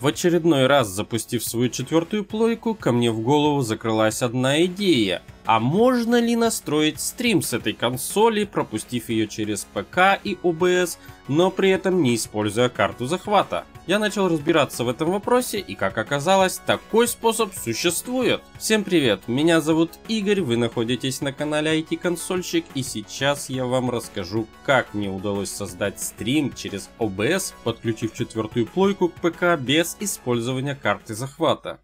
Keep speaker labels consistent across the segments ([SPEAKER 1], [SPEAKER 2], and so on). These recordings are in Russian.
[SPEAKER 1] В очередной раз запустив свою четвертую плойку, ко мне в голову закрылась одна идея. А можно ли настроить стрим с этой консоли, пропустив ее через ПК и OBS, но при этом не используя карту захвата? Я начал разбираться в этом вопросе и как оказалось, такой способ существует. Всем привет, меня зовут Игорь, вы находитесь на канале IT Консольщик и сейчас я вам расскажу, как мне удалось создать стрим через OBS, подключив четвертую плойку к ПК без использования карты захвата.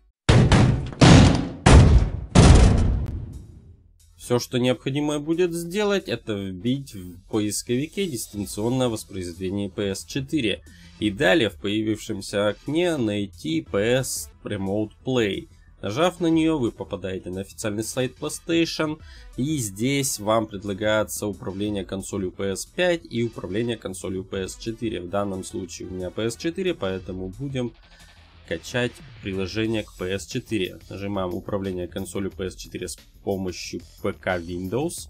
[SPEAKER 1] Все, что необходимо будет сделать, это вбить в поисковике дистанционное воспроизведение PS4 и далее в появившемся окне найти PS Remote Play. Нажав на нее, вы попадаете на официальный сайт PlayStation, и здесь вам предлагается управление консолью PS5 и управление консолью PS4. В данном случае у меня PS4, поэтому будем качать приложение к PS4. Нажимаем управление консолью PS4 с помощью ПК Windows.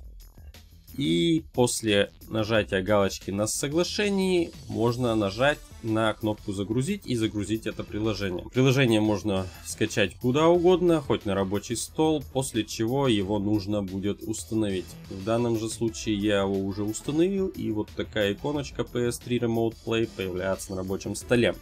[SPEAKER 1] И после нажатия галочки на соглашении можно нажать на кнопку загрузить и загрузить это приложение. Приложение можно скачать куда угодно, хоть на рабочий стол, после чего его нужно будет установить. В данном же случае я его уже установил и вот такая иконочка PS3 Remote Play появляется на рабочем столе.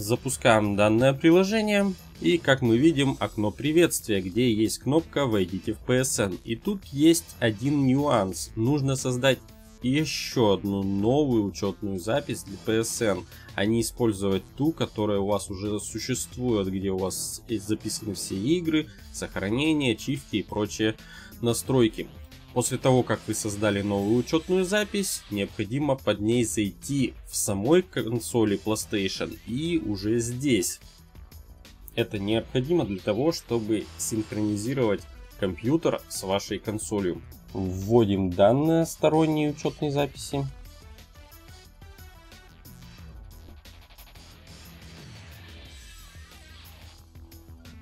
[SPEAKER 1] Запускаем данное приложение. И как мы видим, окно приветствия, где есть кнопка «Войдите в PSN». И тут есть один нюанс. Нужно создать еще одну новую учетную запись для PSN, а не использовать ту, которая у вас уже существует, где у вас записаны все игры, сохранения, чивки и прочие настройки. После того, как вы создали новую учетную запись, необходимо под ней зайти в самой консоли PlayStation и уже здесь. Это необходимо для того, чтобы синхронизировать компьютер с вашей консолью. Вводим данные сторонней учетной записи.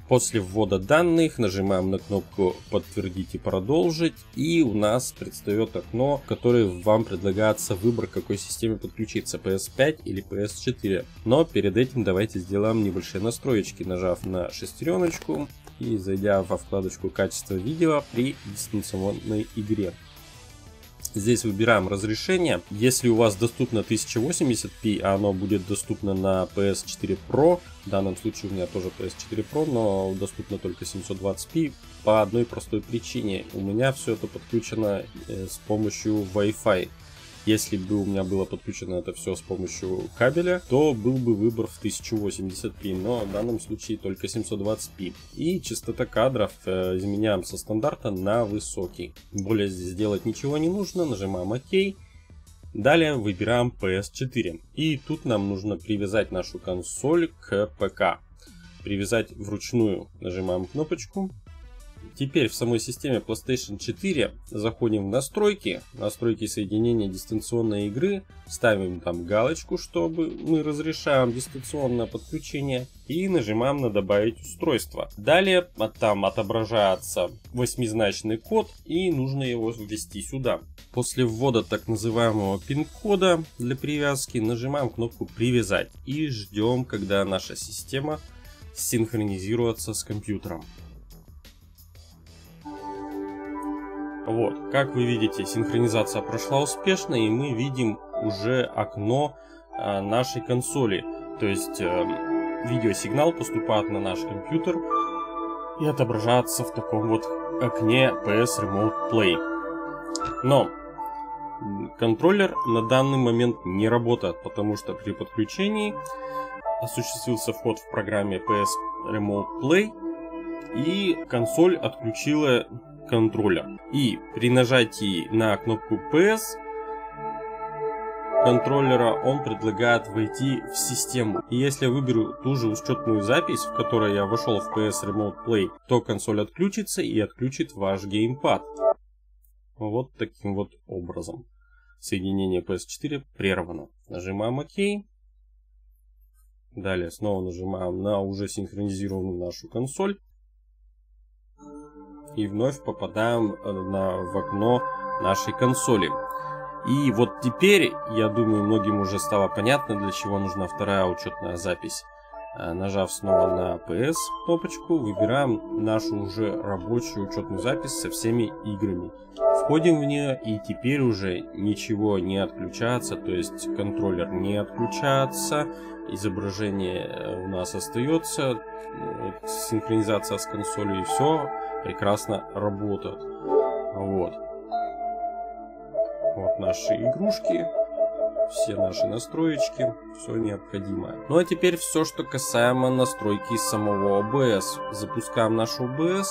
[SPEAKER 1] После ввода данных нажимаем на кнопку подтвердить и продолжить и у нас предстает окно, в которое вам предлагается выбор какой системе подключиться PS5 или PS4. Но перед этим давайте сделаем небольшие настроечки, нажав на шестереночку и зайдя во вкладочку качество видео при дистанционной игре. Здесь выбираем разрешение. Если у вас доступно 1080p, а оно будет доступно на PS4 Pro, в данном случае у меня тоже PS4 Pro, но доступно только 720p, по одной простой причине. У меня все это подключено э, с помощью Wi-Fi. Если бы у меня было подключено это все с помощью кабеля, то был бы выбор в 1080p, но в данном случае только 720p. И частота кадров э, изменяем со стандарта на высокий. Более здесь сделать ничего не нужно, нажимаем ОК. Далее выбираем PS4. И тут нам нужно привязать нашу консоль к ПК. Привязать вручную. Нажимаем кнопочку. Теперь в самой системе PlayStation 4 заходим в настройки, настройки соединения дистанционной игры, ставим там галочку, чтобы мы разрешаем дистанционное подключение и нажимаем на добавить устройство. Далее там отображается восьмизначный код и нужно его ввести сюда. После ввода так называемого пин-кода для привязки нажимаем кнопку привязать и ждем когда наша система синхронизируется с компьютером. Вот, как вы видите, синхронизация прошла успешно, и мы видим уже окно э, нашей консоли. То есть э, видеосигнал поступает на наш компьютер и отображается в таком вот окне PS Remote Play. Но контроллер на данный момент не работает, потому что при подключении осуществился вход в программе PS Remote Play и консоль отключила контроллер. И при нажатии на кнопку PS контроллера он предлагает войти в систему. И если я выберу ту же учетную запись, в которой я вошел в PS Remote Play, то консоль отключится и отключит ваш геймпад. Вот таким вот образом. Соединение PS4 прервано. Нажимаем ОК. Далее снова нажимаем на уже синхронизированную нашу консоль и вновь попадаем э, на, в окно нашей консоли. И вот теперь, я думаю, многим уже стало понятно, для чего нужна вторая учетная запись. Э, нажав снова на PS кнопочку, выбираем нашу уже рабочую учетную запись со всеми играми. Входим в нее и теперь уже ничего не отключается, то есть контроллер не отключается, изображение э, у нас остается, синхронизация с консолью и все прекрасно работает. Вот. Вот наши игрушки все наши настроечки, все необходимое. Ну а теперь все, что касаемо настройки самого OBS. Запускаем наш OBS.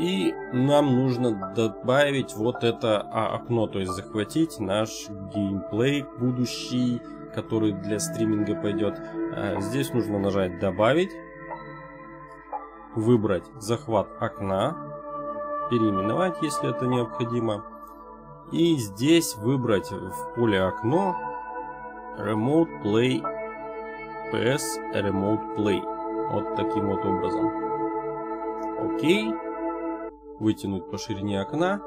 [SPEAKER 1] И нам нужно добавить вот это а, окно, то есть захватить наш геймплей будущий, который для стриминга пойдет. А, здесь нужно нажать «Добавить», выбрать захват окна, переименовать, если это необходимо. И здесь выбрать в поле окно Remote Play PS Remote Play. Вот таким вот образом. Окей. Вытянуть по ширине окна.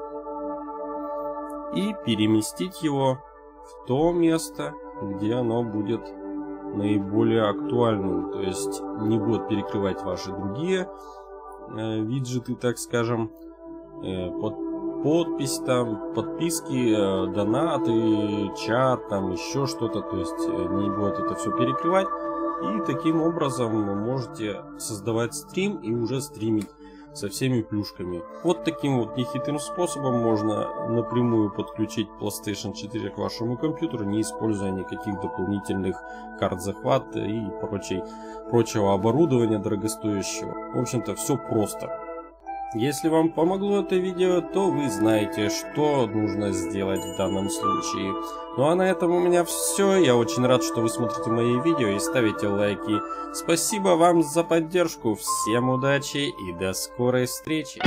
[SPEAKER 1] И переместить его в то место, где оно будет наиболее актуальным. То есть не будет перекрывать ваши другие э, виджеты, так скажем. Э, под, подпись там, подписки, э, донаты, чат, там еще что-то, то есть э, не будет это все перекрывать. И таким образом вы можете создавать стрим и уже стримить со всеми плюшками. Вот таким вот нехитрым способом можно напрямую подключить PlayStation 4 к вашему компьютеру, не используя никаких дополнительных карт захвата и прочей, прочего оборудования дорогостоящего. В общем-то, все просто. Если вам помогло это видео, то вы знаете, что нужно сделать в данном случае. Ну а на этом у меня все. Я очень рад, что вы смотрите мои видео и ставите лайки. Спасибо вам за поддержку. Всем удачи и до скорой встречи.